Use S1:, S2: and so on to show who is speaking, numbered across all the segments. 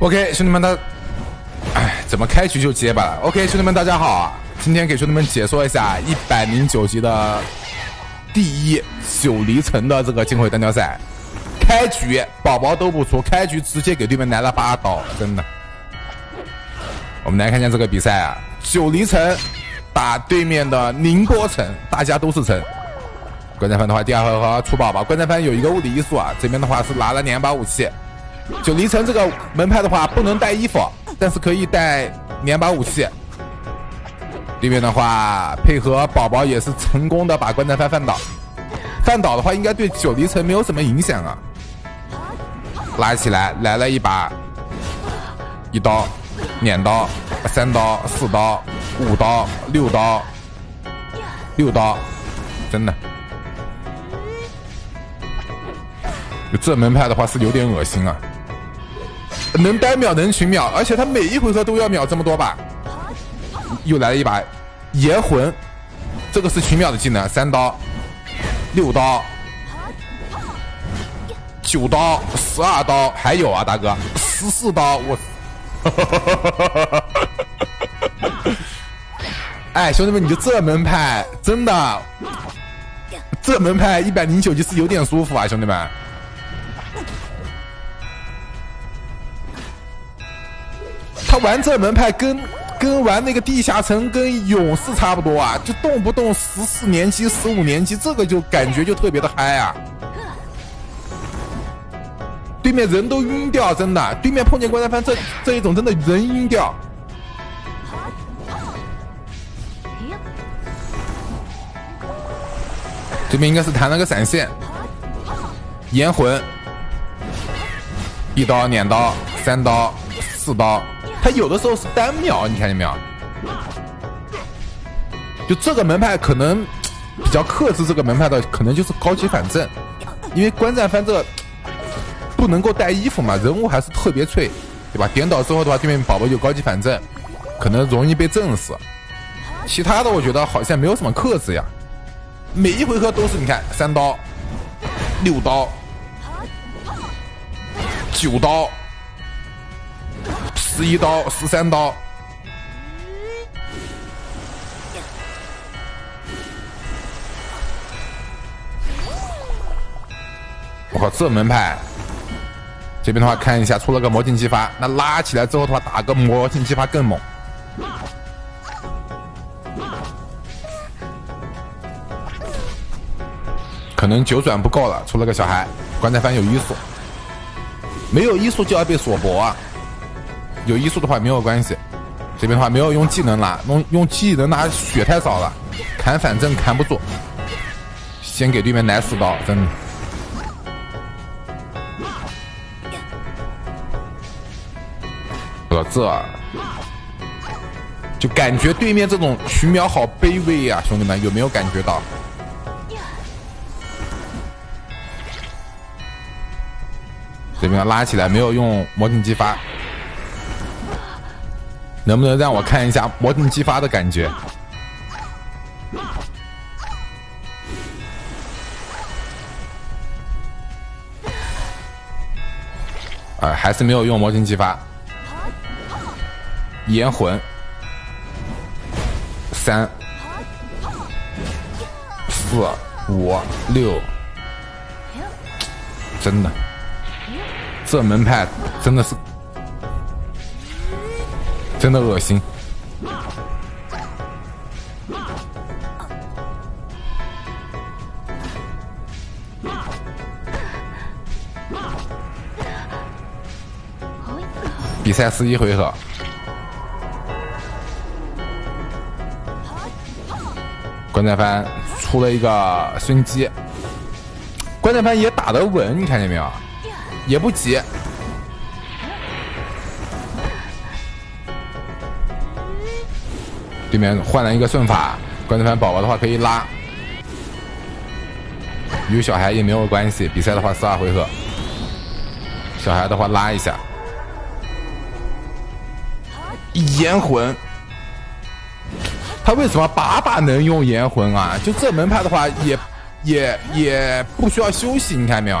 S1: OK，兄弟们，大，哎，怎么开局就结巴了？OK，兄弟们，大家好啊！今天给兄弟们解说一下一百零九级的第一九黎城的这个金会单挑赛。开局宝宝都不出，开局直接给对面来了八刀，真的。我们来看一下这个比赛啊，九黎城打对面的宁波城，大家都是城。观战番的话，第二回合出宝宝，观战番有一个物理因素啊，这边的话是拿了两把武器。九离城这个门派的话，不能带衣服，但是可以带两把武器。对面的话，配合宝宝也是成功的把关战番放倒。放倒的话，应该对九黎城没有什么影响啊。拉起来，来了一把，一刀，两刀，三刀，四刀，五刀，六刀，六刀，真的。这门派的话是有点恶心啊。能单秒能群秒，而且他每一回合都要秒这么多把。又来了一把炎魂，这个是群秒的技能，三刀、六刀、九刀、十二刀，还有啊，大哥，十四刀，我。哈哈哈哎，兄弟们，你就这门派真的，这门派一百零九级是有点舒服啊，兄弟们。他玩这门派跟跟玩那个地下城跟勇士差不多啊，就动不动十四年级、十五年级，这个就感觉就特别的嗨啊！对面人都晕掉，真的，对面碰见关山帆这这一种真的人晕掉。这边应该是弹了个闪现，炎魂，一刀、两刀、三刀、四刀。他有的时候是单秒，你看见没有？就这个门派可能比较克制这个门派的，可能就是高级反正，因为观战番这不能够带衣服嘛，人物还是特别脆，对吧？点倒之后的话，对面宝宝有高级反正，可能容易被震死。其他的我觉得好像没有什么克制呀，每一回合都是你看三刀、六刀、九刀。十一刀，十三刀。我靠，这门派！这边的话看一下，出了个魔镜激发，那拉起来之后的话，打个魔镜激发更猛。可能九转不够了，出了个小孩。棺材翻有医术，没有医术就要被锁脖啊！有医术的话没有关系，这边的话没有用技能拉，用用技能拉血太少了，砍反正砍不住，先给对面来四刀，真的。我这，就感觉对面这种群秒好卑微呀，兄弟们有没有感觉到？这边拉起来没有用魔镜激发。能不能让我看一下魔镜激发的感觉？啊，还是没有用魔镜激发。炎魂，三、四、五、六，真的，这门派真的是。真的恶心！比赛十一回合，关战帆出了一个孙姬，关战帆也打得稳，你看见没有？也不急。对面换了一个顺法，关键盘宝宝的话可以拉，有小孩也没有关系。比赛的话十二回合，小孩的话拉一下，炎魂，他为什么把把能用炎魂啊？就这门派的话也也也不需要休息，你看没有？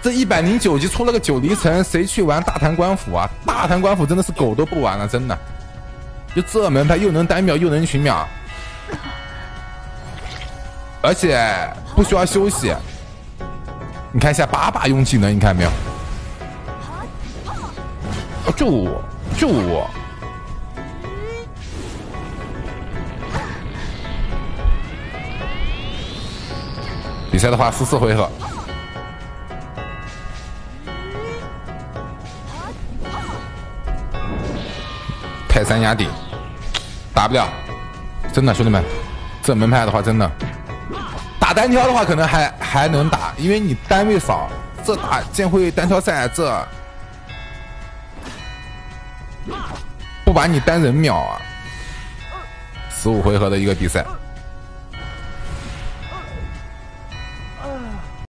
S1: 这一百零九级出了个九离层，谁去玩大唐官府啊？大唐官府真的是狗都不玩了，真的。就这门派又能单秒又能群秒，而且不需要休息。你看一下八把用技能，你看没有？救我！就我！比赛的话，四四回合，泰山压顶，打不了，真的兄弟们，这门派的话，真的打单挑的话，可能还还能打，因为你单位少。这打剑会单挑赛，这不把你单人秒啊！十五回合的一个比赛。